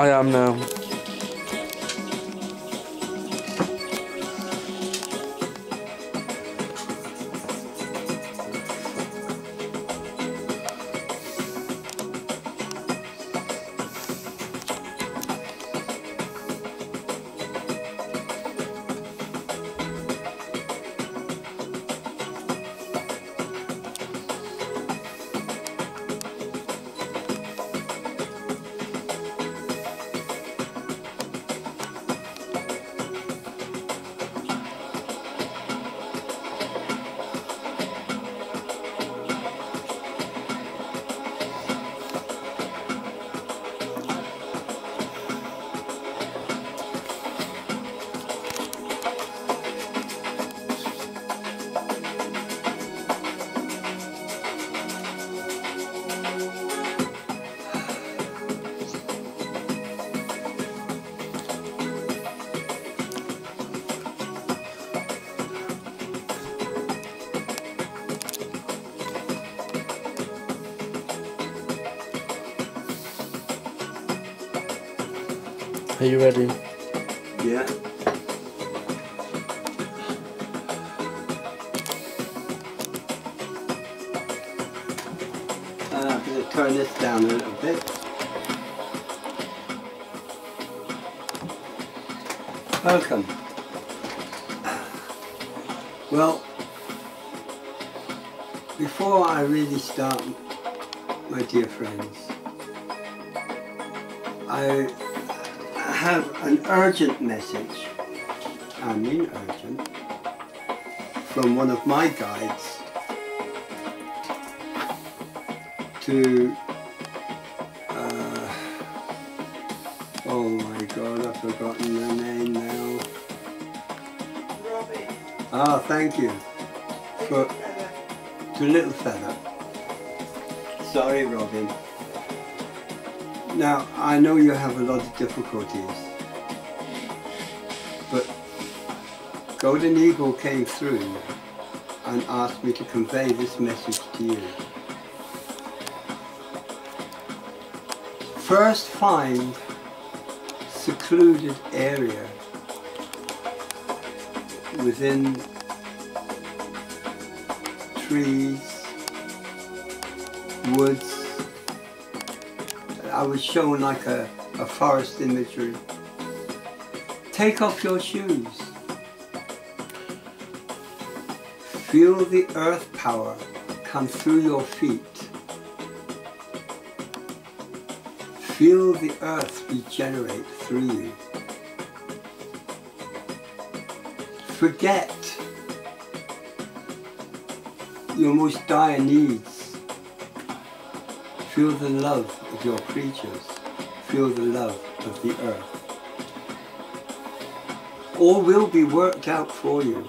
I am now. Are you ready? Yeah. Uh, I'm going to turn this down a little bit. Welcome. Well, before I really start, my dear friends, I have an urgent message, I mean urgent, from one of my guides to, uh, oh my god, I've forgotten the name now. Robbie. Ah, thank you. For, to Little Feather. Sorry, Robin. Now, I know you have a lot of difficulties, but Golden Eagle came through and asked me to convey this message to you. First find secluded area within trees, woods, I was shown like a, a forest imagery. Take off your shoes. Feel the earth power come through your feet. Feel the earth regenerate through you. Forget your most dire needs. Feel the love of your creatures. Feel the love of the earth. All will be worked out for you.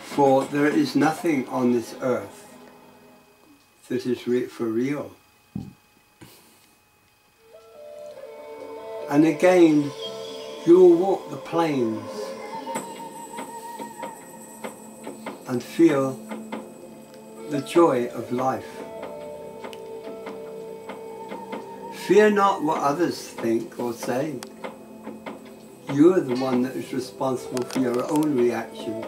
For there is nothing on this earth that is re for real. And again, you will walk the plains and feel the joy of life. Fear not what others think or say. You are the one that is responsible for your own reaction.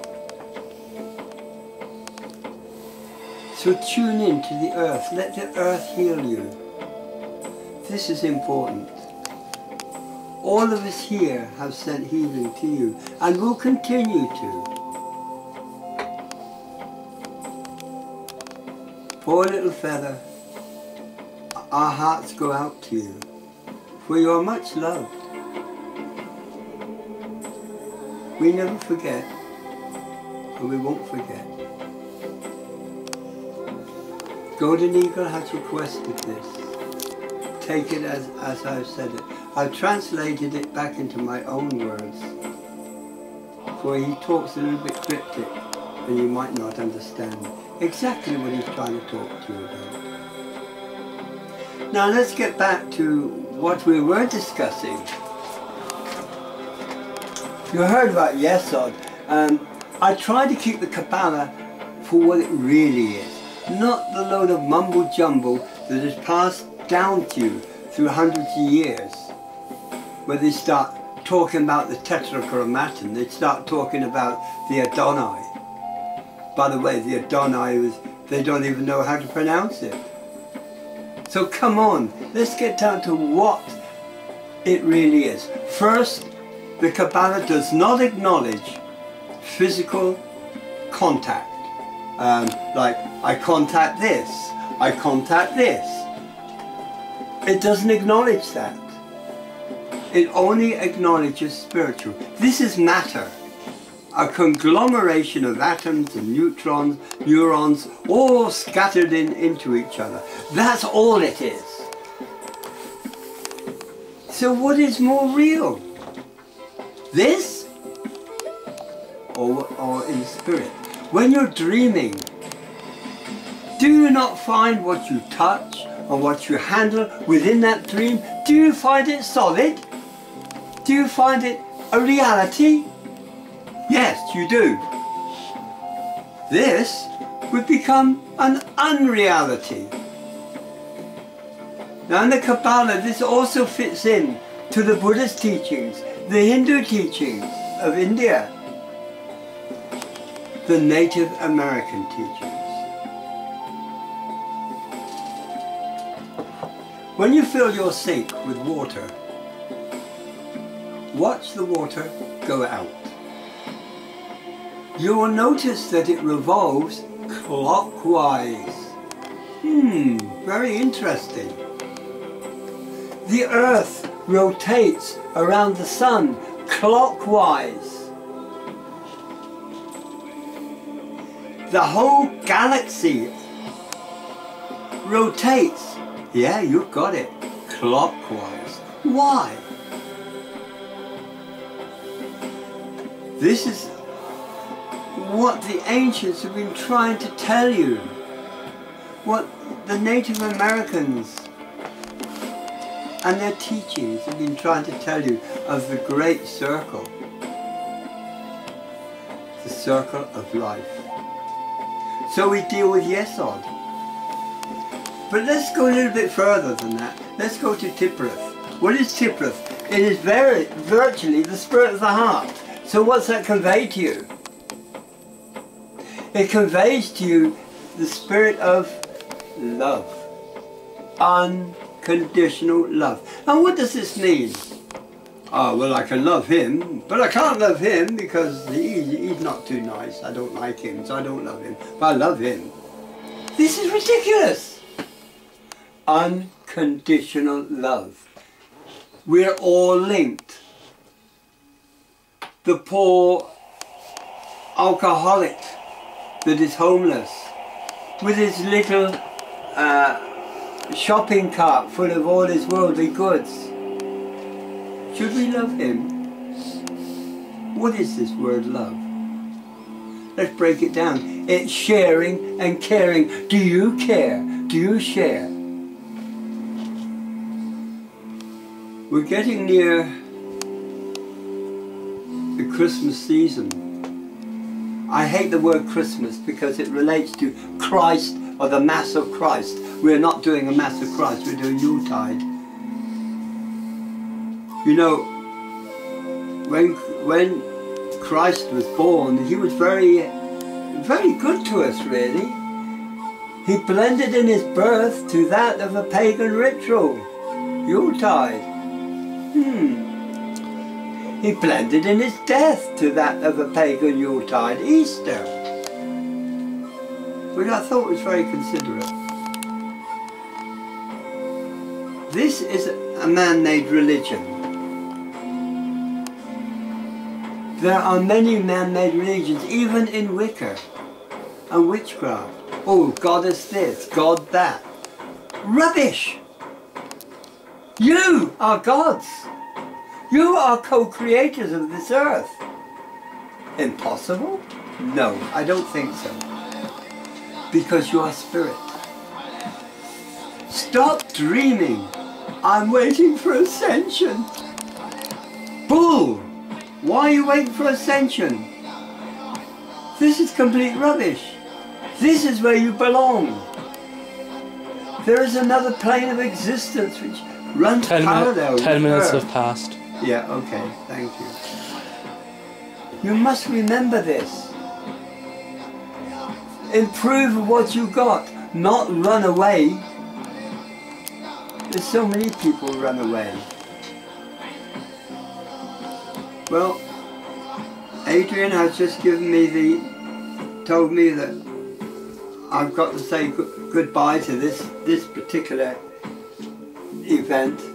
So tune in to the earth. Let the earth heal you. This is important. All of us here have sent healing to you and will continue to. Poor little feather, our hearts go out to you, for you are much loved. We never forget, and we won't forget. Golden Eagle has requested this. Take it as, as I've said it. I've translated it back into my own words, for he talks a little bit cryptic, and you might not understand exactly what he's trying to talk to you about. Now let's get back to what we were discussing. You heard about Yesod. Um, I try to keep the Kabbalah for what it really is, not the load of mumble jumble that is passed down to you through hundreds of years, where they start talking about the tetragrammaton, they start talking about the Adonai. By the way, the Adonai they don't even know how to pronounce it. So come on, let's get down to what it really is. First, the Kabbalah does not acknowledge physical contact. Um, like, I contact this, I contact this. It doesn't acknowledge that. It only acknowledges spiritual. This is matter. A conglomeration of atoms and neutrons, neurons, all scattered in, into each other. That's all it is. So what is more real? This? Or, or in spirit? When you're dreaming, do you not find what you touch and what you handle within that dream, do you find it solid? Do you find it a reality? Yes, you do. This would become an unreality. Now in the Kabbalah, this also fits in to the Buddhist teachings, the Hindu teachings of India, the Native American teachings. When you fill your sink with water, watch the water go out. You will notice that it revolves clockwise. Hmm, very interesting. The earth rotates around the sun clockwise. The whole galaxy rotates, yeah, you've got it, clockwise. Why? This is what the ancients have been trying to tell you. What the Native Americans and their teachings have been trying to tell you of the great circle. The circle of life. So we deal with Yesod. But let's go a little bit further than that. Let's go to Tiphareth. What is Tiphareth? It is very, virtually the spirit of the heart. So what's that convey to you? It conveys to you the spirit of love. Unconditional love. And what does this mean? Oh, well, I can love him, but I can't love him because he's, he's not too nice. I don't like him, so I don't love him. But I love him. This is ridiculous. Unconditional love. We're all linked. The poor alcoholic that is homeless with his little uh, shopping cart full of all his worldly goods. Should we love him? What is this word love? Let's break it down. It's sharing and caring. Do you care? Do you share? We're getting near the Christmas season. I hate the word Christmas because it relates to Christ or the Mass of Christ. We're not doing a Mass of Christ, we're doing Yuletide. You know, when, when Christ was born, he was very, very good to us really. He blended in his birth to that of a pagan ritual, Yuletide. Hmm. He blended in his death to that of a pagan Yuletide, Easter. Which I thought was very considerate. This is a man-made religion. There are many man-made religions, even in Wicca and witchcraft. Oh, God is this, God that. Rubbish! You are gods. You are co-creators of this earth. Impossible? No, I don't think so. Because you are spirit. Stop dreaming. I'm waiting for ascension. Bull! Why are you waiting for ascension? This is complete rubbish. This is where you belong. There is another plane of existence which runs Ten, parallel. minute, ten minutes Earth. have passed. Yeah, okay, thank you. You must remember this. Improve what you got, not run away. There's so many people run away. Well, Adrian has just given me the, told me that I've got to say goodbye to this, this particular event.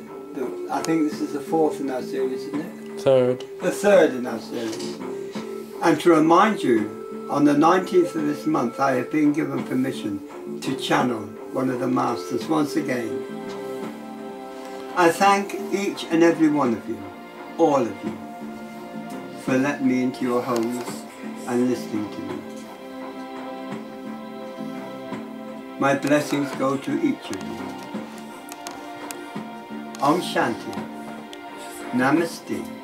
I think this is the fourth in our series, isn't it? Third. the third in our series. And to remind you, on the 19th of this month, I have been given permission to channel one of the masters once again. I thank each and every one of you, all of you, for letting me into your homes and listening to me. My blessings go to each of you. Om Shanti. Namaste.